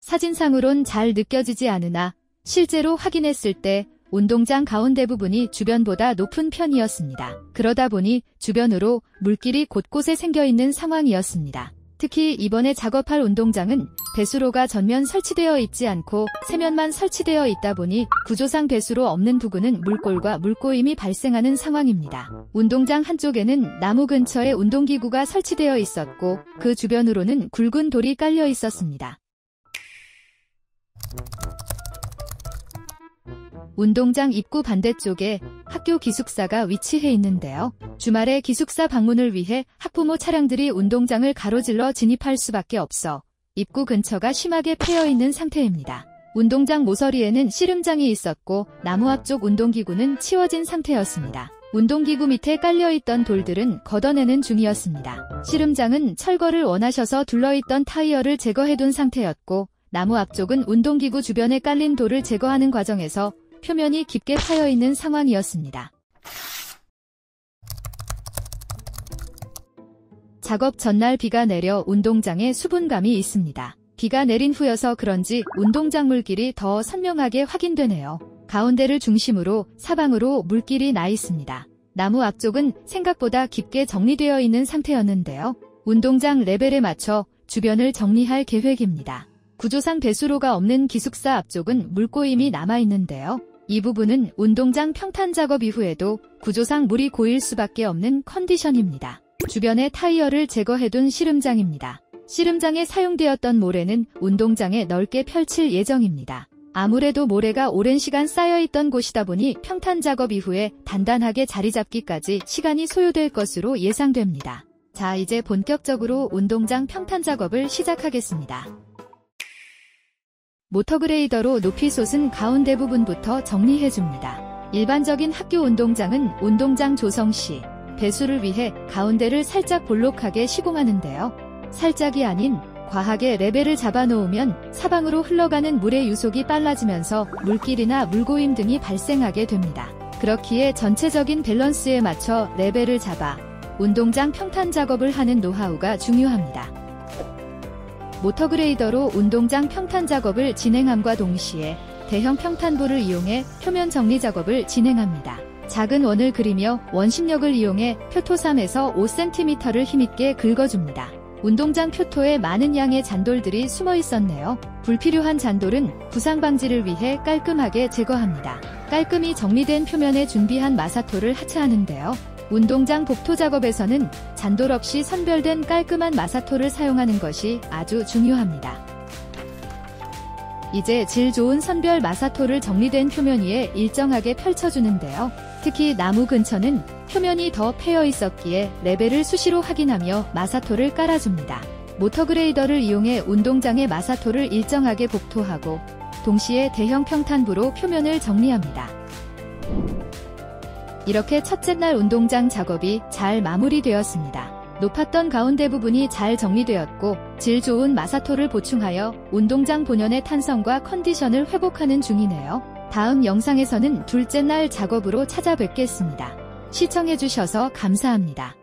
사진상으론 잘 느껴지지 않으나 실제로 확인했을 때 운동장 가운데 부분이 주변보다 높은 편이었습니다. 그러다 보니 주변으로 물길이 곳곳에 생겨 있는 상황이었습니다. 특히 이번에 작업할 운동장은 배수로가 전면 설치되어 있지 않고 세면만 설치되어 있다 보니 구조상 배수로 없는 부근은 물골과 물고임이 발생하는 상황입니다. 운동장 한쪽에는 나무 근처에 운동기구가 설치되어 있었고 그 주변으로는 굵은 돌이 깔려 있었습니다. 운동장 입구 반대쪽에 학교 기숙사가 위치해 있는데요. 주말에 기숙사 방문을 위해 학부모 차량들이 운동장을 가로질러 진입할 수밖에 없어 입구 근처가 심하게 패여 있는 상태입니다. 운동장 모서리에는 씨름장이 있었고 나무 앞쪽 운동기구는 치워진 상태였습니다. 운동기구 밑에 깔려있던 돌들은 걷어내는 중이었습니다. 씨름장은 철거를 원하셔서 둘러있던 타이어를 제거해둔 상태였고 나무 앞쪽은 운동기구 주변에 깔린 돌을 제거하는 과정에서 표면이 깊게 파여 있는 상황이었습니다. 작업 전날 비가 내려 운동장에 수분감이 있습니다. 비가 내린 후여서 그런지 운동장 물길이 더 선명하게 확인되네요. 가운데를 중심으로 사방으로 물길이 나 있습니다. 나무 앞쪽은 생각보다 깊게 정리되어 있는 상태였는데요. 운동장 레벨에 맞춰 주변을 정리할 계획입니다. 구조상 배수로가 없는 기숙사 앞쪽은 물고임이 남아있는데요. 이 부분은 운동장 평탄 작업 이후에도 구조상 물이 고일 수밖에 없는 컨디션입니다. 주변에 타이어를 제거해둔 씨름장입니다. 씨름장에 사용되었던 모래는 운동장에 넓게 펼칠 예정입니다. 아무래도 모래가 오랜 시간 쌓여있던 곳이다 보니 평탄 작업 이후에 단단하게 자리 잡기까지 시간이 소요될 것으로 예상됩니다. 자, 이제 본격적으로 운동장 평탄 작업을 시작하겠습니다. 모터그레이더로 높이 솟은 가운데 부분부터 정리해줍니다. 일반적인 학교 운동장은 운동장 조성 시 배수를 위해 가운데를 살짝 볼록하게 시공하는데요. 살짝이 아닌 과하게 레벨을 잡아놓으면 사방으로 흘러가는 물의 유속이 빨라지면서 물길이나 물고임 등이 발생하게 됩니다. 그렇기에 전체적인 밸런스에 맞춰 레벨을 잡아 운동장 평탄 작업을 하는 노하우가 중요합니다. 모터그레이더로 운동장 평탄 작업을 진행함과 동시에 대형 평탄볼을 이용해 표면 정리 작업을 진행합니다. 작은 원을 그리며 원심력을 이용해 표토 3에서 5cm를 힘있게 긁어줍니다. 운동장 표토에 많은 양의 잔돌들이 숨어 있었네요. 불필요한 잔돌은 부상 방지를 위해 깔끔하게 제거합니다. 깔끔히 정리된 표면에 준비한 마사토를 하차하는데요. 운동장 복토 작업에서는 잔돌 없이 선별된 깔끔한 마사토를 사용하는 것이 아주 중요합니다. 이제 질 좋은 선별 마사토를 정리된 표면 위에 일정하게 펼쳐주는데요. 특히 나무 근처는 표면이 더 패여 있었기에 레벨을 수시로 확인하며 마사토를 깔아줍니다. 모터그레이더를 이용해 운동장의 마사토를 일정하게 복토하고 동시에 대형 평탄부로 표면을 정리합니다. 이렇게 첫째 날 운동장 작업이 잘 마무리되었습니다. 높았던 가운데 부분이 잘 정리되었고 질 좋은 마사토를 보충하여 운동장 본연의 탄성과 컨디션을 회복하는 중이네요. 다음 영상에서는 둘째 날 작업으로 찾아뵙겠습니다. 시청해주셔서 감사합니다.